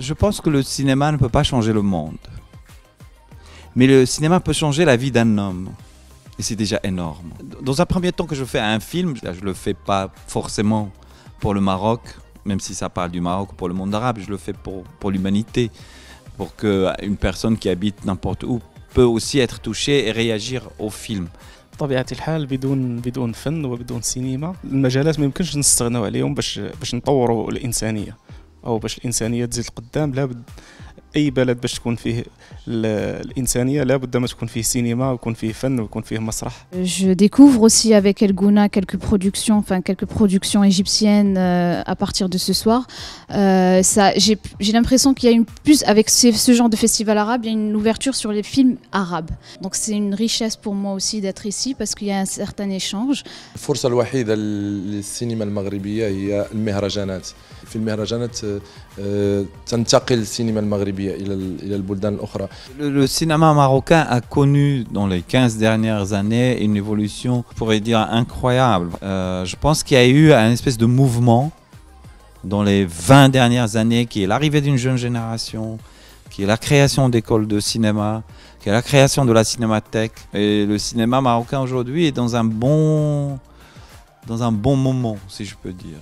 Je pense que le cinéma ne peut pas changer le monde. Mais le cinéma peut changer la vie d'un homme. Et c'est déjà énorme. Dans un premier temps que je fais un film, je ne le fais pas forcément pour le Maroc, même si ça parle du Maroc ou pour le monde arabe, je le fais pour, pour l'humanité. Pour qu'une personne qui habite n'importe où peut aussi être touchée et réagir au film. بطبيعه الحال بدون بدون فن وبدون سينما المجالات ما يمكنش نستغنوا عليهم باش باش نطوروا الانسانيه أو باش الإنسانية تزيد لقدام لابد اي بلد باش تكون فيه الانسانيه لابد ما تكون فيه سينما ويكون فيه فن ويكون فيه مسرح Je découvre aussi avec El Gouna quelques productions, enfin quelques productions égyptiennes euh, à partir de ce soir. Euh, ça, j'ai j'ai l'impression qu'il y a une plus avec ce, ce genre de festival arabe, il y a une ouverture sur les films arabes. Donc c'est une richesse pour moi aussi d'être ici parce qu'il y a un certain échange. الفرصة الوحيدة للسينما المغربية هي المهرجانات في المهرجانات آه، تنتقل السينما المغربية le, le cinéma marocain a connu dans les 15 dernières années une évolution, je pourrais dire, incroyable. Euh, je pense qu'il y a eu un espèce de mouvement dans les 20 dernières années qui est l'arrivée d'une jeune génération, qui est la création d'écoles de cinéma, qui est la création de la cinémathèque. Et le cinéma marocain aujourd'hui est dans un bon, dans un bon moment, si je peux dire.